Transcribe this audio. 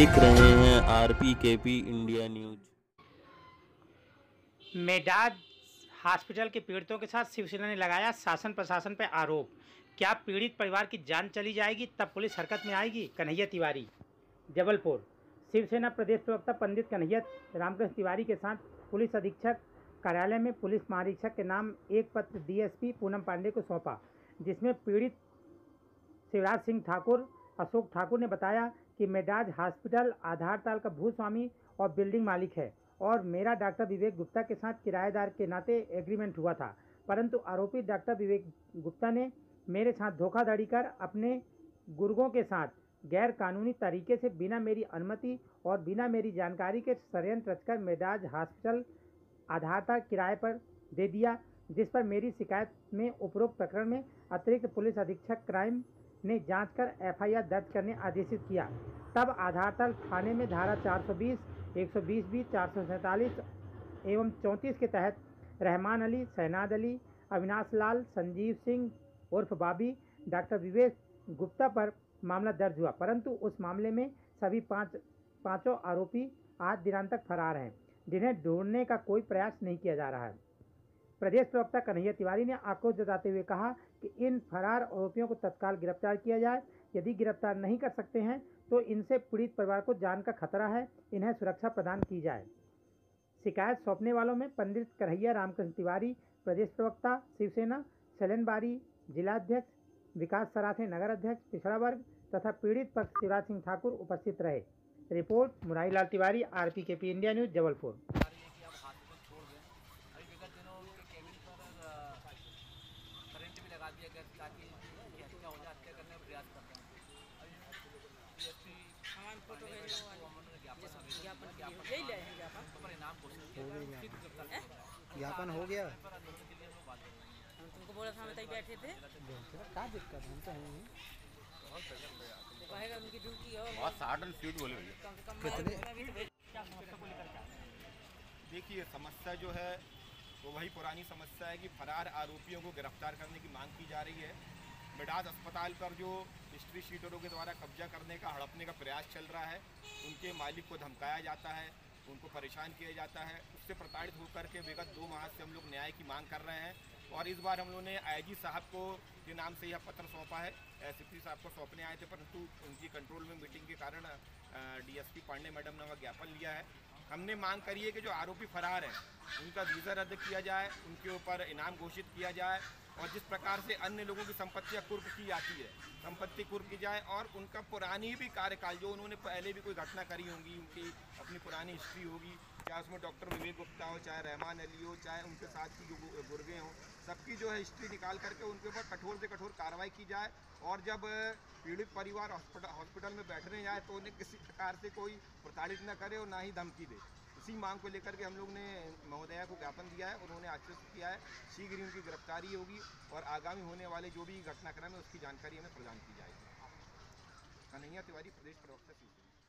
देख रहे हैं आरपी केपी इंडिया न्यूज़ मेडाज हॉस्पिटल के पीड़ितों के साथ शिवसेना ने लगाया शासन प्रशासन पर आरोप। क्या पीड़ित परिवार की जान चली जाएगी, तब पुलिस हरकत में आएगी? कन्हैया तिवारी, जबलपुर। शिवसेना प्रदेश प्रवक्ता पंडित कन्हैया रामकृष्ण तिवारी के साथ पुलिस अधीक्षक कार्यालय में पुलिस महानिरीक्षक के नाम एक पत्र डीएसपी पूनम पांडे को सौंपा, जिसमें पीड़ित शिवराज सिंह ठाकुर, अशोक ठाकुर ने बताया कि मेडाज हॉस्पिटल, आधारताल का भूस्वामी और बिल्डिंग मालिक है और मेरा डॉक्टर विवेक गुप्ता के साथ किराएदार के नाते एग्रीमेंट हुआ था। परंतु आरोपी डॉक्टर विवेक गुप्ता ने मेरे साथ धोखाधड़ी कर अपने गुर्गों के साथ गैर कानूनी तरीके से बिना मेरी अनुमति और बिना मेरी जानकारी के षडयंत्र रचकर मेडाज हॉस्पिटल आधारताल किराए पर दे दिया, जिस पर मेरी शिकायत में उपरोक्त प्रकरण में अतिरिक्त पुलिस अधीक्षक क्राइम ने जाँच कर एफआईआर दर्ज करने आदेशित किया। तब आधारताल थाने में धारा 420, 120 बी चार एवं 34 के तहत रहमान अली शहनाद अली अविनाश लाल संजीव सिंह उर्फ़ बाबी डॉक्टर विवेक गुप्ता पर मामला दर्ज हुआ। परंतु उस मामले में सभी पाँच पाँचों आरोपी आज दिनांत तक फरार हैं। जिन्हें ढूँढने का कोई प्रयास नहीं किया जा रहा है। प्रदेश प्रवक्ता कन्हैया तिवारी ने आक्रोश जताते हुए कहा कि इन फरार आरोपियों को तत्काल गिरफ़्तार किया जाए। यदि गिरफ़्तार नहीं कर सकते हैं तो इनसे पीड़ित परिवार को जान का खतरा है। इन्हें सुरक्षा प्रदान की जाए। शिकायत सौंपने वालों में पंडित कन्हैया रामकृष्ण तिवारी, प्रदेश प्रवक्ता शिवसेना सैलन बारी जिलाध्यक्ष विकास सराथे नगर अध्यक्ष, पिछड़ा वर्ग तथा पीड़ित पक्ष शिवराज सिंह ठाकुर उपस्थित रहे। Report Murari Tiwari, RP K P India news, Jabalpur आ रही है कि अब हॉस्पिटल छोड़ दें अभी विगत दिनों उनके केबिन पर करंट भी लगा दिया गया ताकि उनकी हत्या हो जाए हत्या करने का प्रयास कर रहे हैं। ज्ञापन हो गया। हम हैं। तुमको बोला था हम बैठे थे। क्या दिक्कत हम तो हैं कहेगा उनकी ड्यूटी और बहुत एंड स्पीड बोले भैया। कितने? तो देखिए समस्या जो है वो वही पुरानी समस्या है कि फरार आरोपियों को गिरफ़्तार करने की मांग की जा रही है। मिडास अस्पताल पर जो हिस्ट्री शीटरों के द्वारा कब्जा करने का, हड़पने का प्रयास चल रहा है, उनके मालिक को धमकाया जाता है, उनको परेशान किया जाता है। उससे प्रताड़ित होकर के विगत दो माह से हम लोग न्याय की मांग कर रहे हैं। और इस बार हम लोगों ने आईजी साहब को के नाम से यह पत्र सौंपा है। एसपी साहब को सौंपने आए थे, परंतु उनकी कंट्रोल में मीटिंग के कारण डीएसपी पांडे मैडम ने वह ज्ञापन लिया है। हमने मांग करी है कि जो आरोपी फरार हैं, उनका वीज़ा रद्द किया जाए, उनके ऊपर इनाम घोषित किया जाए, और जिस प्रकार से अन्य लोगों की संपत्तियाँ कुर्क की जाती है, संपत्ति कुर्क की जाए, और उनका पुरानी भी कार्यकाल, जो उन्होंने पहले भी कोई घटना करी होंगी, उनकी अपनी पुरानी हिस्ट्री होगी चाहे उसमें डॉक्टर विवेक गुप्ता हो, चाहे रहमान अली हो, चाहे उनके साथ की जो गुर्गे हों, सबकी जो है हिस्ट्री निकाल करके उनके ऊपर कठोर से कठोर कार्रवाई की जाए और जब पीड़ित परिवार हॉस्पिटल हॉस्पिटल में बैठने जाए तो उन्हें किसी प्रकार से कोई प्रताड़ित न करे और ना ही धमकी दे। इसी मांग को लेकर के हम लोग ने महोदया को ज्ञापन दिया है, उन्होंने आश्वस्त किया है, शीघ्र ही उनकी गिरफ्तारी होगी और आगामी होने वाले जो भी घटनाक्रम है, उसकी जानकारी हमें प्रदान की जाएगी। कन्हैया तिवारी, प्रदेश प्रवक्ता शिवसेना